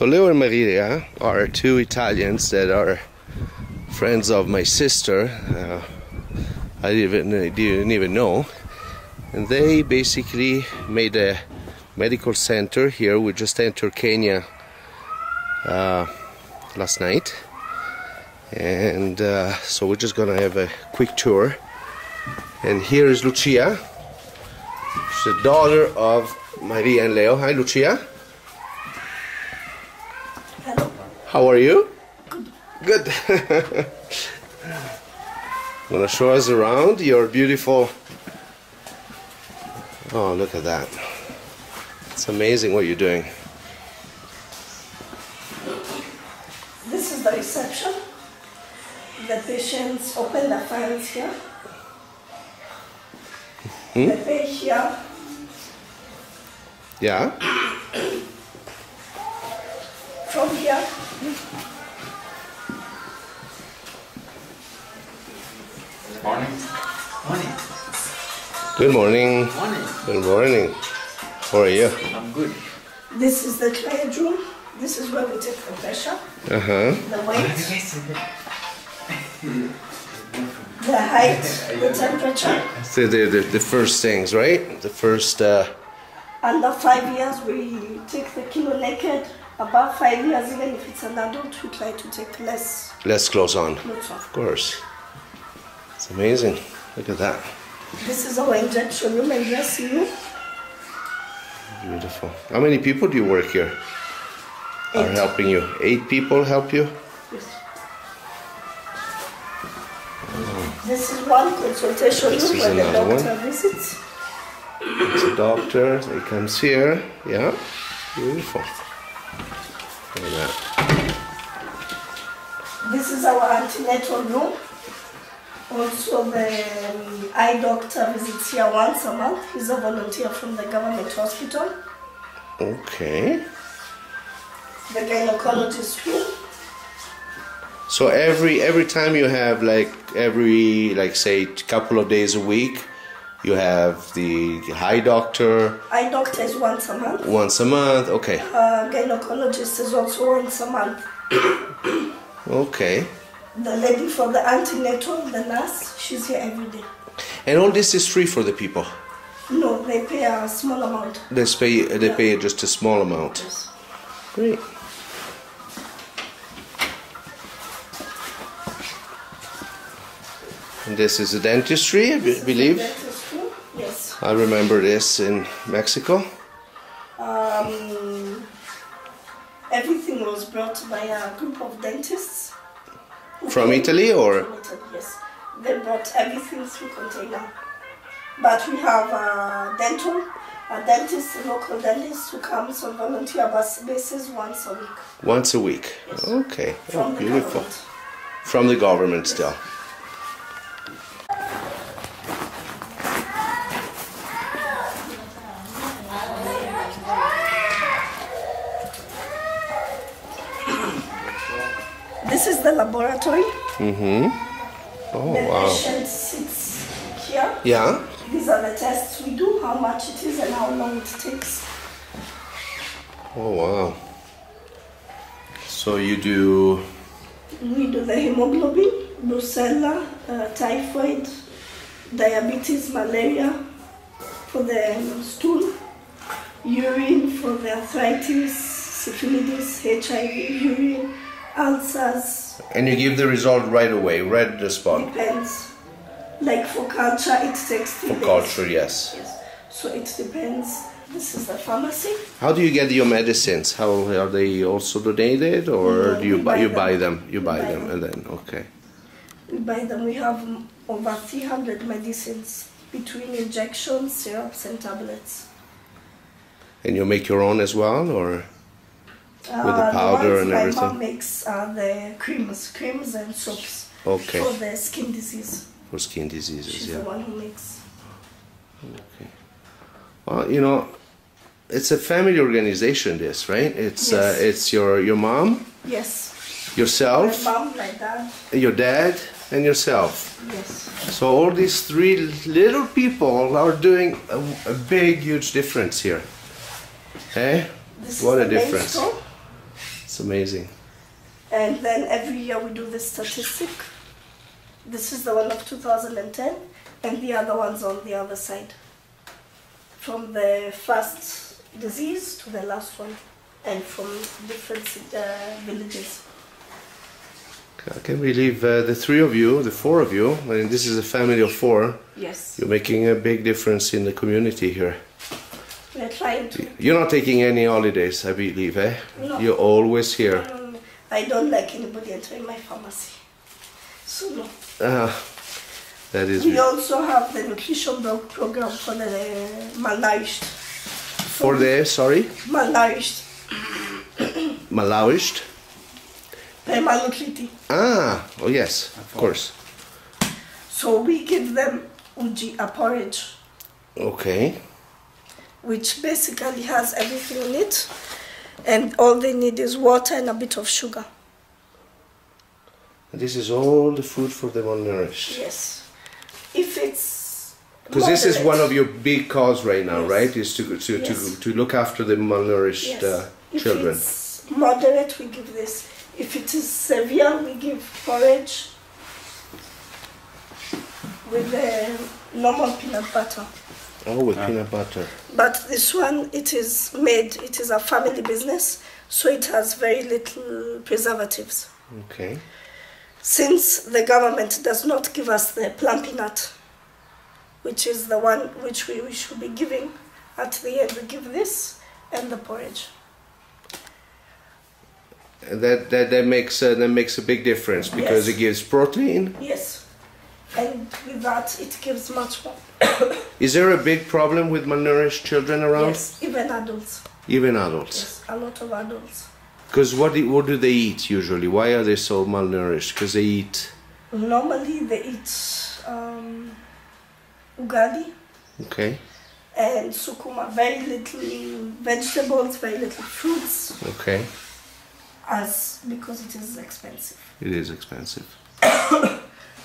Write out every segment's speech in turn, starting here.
So Leo and Maria are two Italians that are friends of my sister. Uh, I didn't, didn't even know. And they basically made a medical center here. We just entered Kenya uh, last night. And uh, so we're just gonna have a quick tour. And here is Lucia. She's the daughter of Maria and Leo. Hi, Lucia. How are you? Good. Good. Wanna show us around your beautiful. Oh, look at that. It's amazing what you're doing. This is the reception. The patients open the files here. Hmm? They pay here. Yeah? From here, Morning. Morning. Good morning. Morning. Good morning. How are you? I'm good. this is the client room. This is where we take the pressure, Uh huh. the weight, the height, the temperature. So the, the, the first things, right? The first. Uh, Under five years, we take the kilo naked. Above five years, even if it's an adult, we try to take less less clothes on. clothes Of course. It's amazing. Look at that. This is our injection room and dressing room. Beautiful. How many people do you work here? Are Eight. helping you? Eight people help you? Yes. This is one consultation This room where the doctor one. visits. It's a doctor. He comes here. Yeah. Beautiful. Look at that. This is our antenatal room. Also, the um, eye doctor visits here once a month. He's a volunteer from the government hospital. Okay. The gynecologist room. So every every time you have like every like say couple of days a week, you have the eye doctor Eye doctor is once a month. once a month. Okay. Uh, gynecologist is also once a month. Okay. The lady for the antenatal, the nurse, she's here every day. And all this is free for the people. No, they pay a small amount. They pay they pay just a small amount. Yes. Great. And this is a dentistry, I be- believe. Yes. I remember this in Mexico. Um, everything was brought by a group of dentists. From Italy or? From Italy, yes. They brought everything through container. But we have a dental, a dentist, a local dentist who comes on volunteer basis once a week Once a week. Okay. Oh, from the beautiful. government. From the government still. This is the laboratory. Mm-hmm. Oh the wow. patient sits here. Yeah. These are the tests we do, how much it is and how long it takes. Oh wow. So you do We do the hemoglobin, brucella, uh, typhoid, diabetes, malaria for the stool, urine for the arthritis, syphilis, HIV, urine, ulcers, and you give the result right away, right at the spot. depends. Like for culture, it takes For days. culture, yes. Yes. So it depends. This is the pharmacy. How do you get your medicines? How are they also donated, or No, do you buy buy you them. buy them? You buy buy them, them. and then okay. We buy them. We have over 300 medicines between injections, syrups, and tablets. And you make your own as well, or With the Uh, powder ones and my everything? mom makes are the creams, creams and soaps okay for the skin disease. for skin diseases? She's Yeah. the one who makes. Okay. Well, you know, it's a family organization. This right? It's uh, Yes. it's your your mom, Yes. yourself, My mom, my dad. your dad, and yourself. Yes. So all these three little people are doing a, a big, huge difference here. Eh? This What is a the difference. store. It's amazing. And then every year we do the statistic. This is the one of 2010, and the other one's on the other side. From the first disease to the last one, and from different uh, villages. I can't believe uh, the three of you, the four of you, I mean, this is a family of four. Yes. You're making a big difference in the community here. We're trying to. You're not taking any holidays, I believe, eh? No. You're always here. Um, I don't like anybody entering my pharmacy. So no. Ah, that is We also have the nutrition program for the malnourished. for the sorry, Malnourished. Malawished. The malnutrition. Ah, oh yes, of course. So we give them uji, a porridge, Okay. Which basically has everything in it, and all they need is water and a bit of sugar. This is all the food for the malnourished. Yes. If it's Because this is one of your big cause right now, Yes. right? Is to to, Yes. to to look after the malnourished yes. uh, if children. it's moderate, we give this. If it is severe, we give porridge with the normal peanut butter. Oh, with peanut butter. But this one, it is made, it is a family business, so it has very little preservatives. Okay. Since the government does not give us the Plumpy'Nut, which is the one which we, we should be giving, at the end we give this and the porridge. That that that makes uh, that makes a big difference because Yes. it gives protein. Yes. And with that, it gives much more. Is there a big problem with malnourished children around? Yes, even adults. Even adults. Yes, a lot of adults. Because what do, what do they eat usually? Why are they so malnourished? Because they eat. Normally, they eat um, ugali Okay. and sukuma, very little vegetables, very little fruits, Okay. as because it is expensive. It is expensive.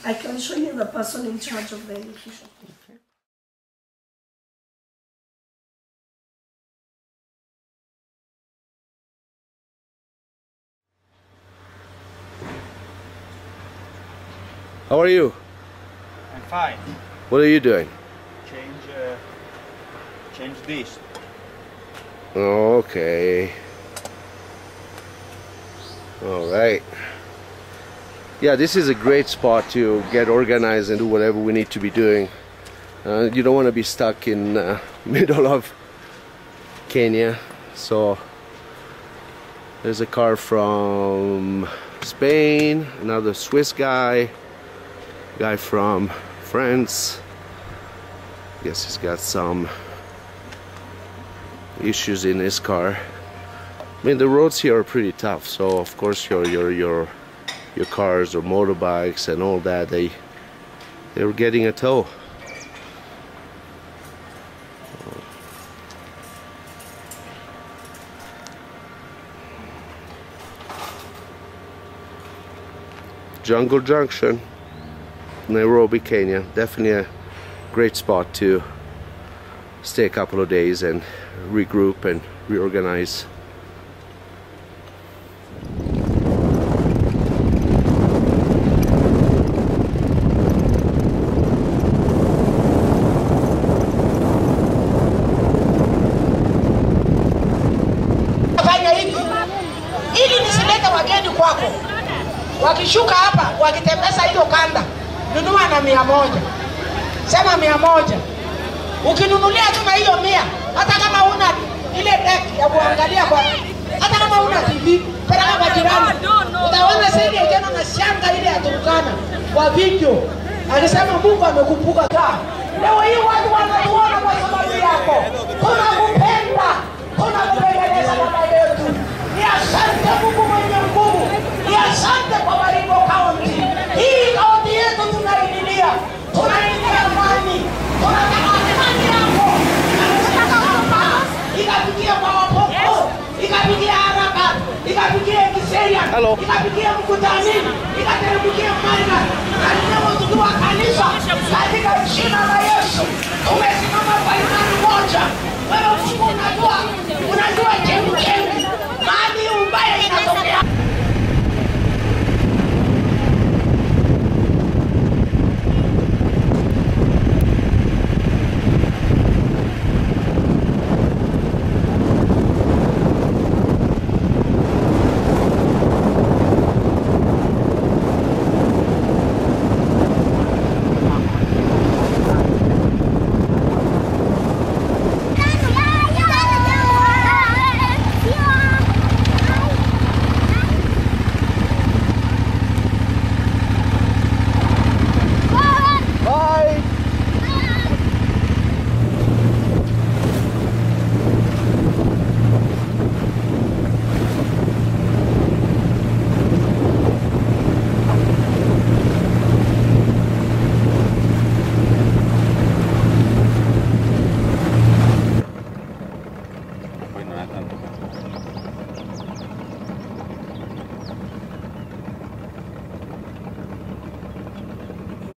I can show you the person in charge of the nutrition. How are you? I'm fine. What are you doing? Change, uh, change this. Okay. All right. Yeah, this is a great spot to get organized and do whatever we need to be doing. Uh, you don't want to be stuck in uh, middle of Kenya. So there's a car from Spain, another Swiss guy, guy from France. Guess he's got some issues in his car. I mean the roads here are pretty tough, so of course your your your your cars or motorbikes and all that they they were getting a tow. Jungle Junction, Nairobi, Kenya. Definitely a great spot to stay a couple of days and regroup and reorganize. Wakishuka hapa wakitembeza hiyo kanda, nunua na mia moja, sema mia moja. Ukinunulia tu na hiyo mia, hata kama una ile deck ya kuangalia kwa, hata kama una TV, peleka kwa jirani, utaona sasa tena na shanga ile ya Turkana kwa video alisema Mungu amekupuka kaa. Leo hii watu wanatuona kwa sababu yako, tunakupenda, tunakupeleleza baba yetu. Ni asante Mungu mwenye nguvu, asante kwa Baringo County. Hii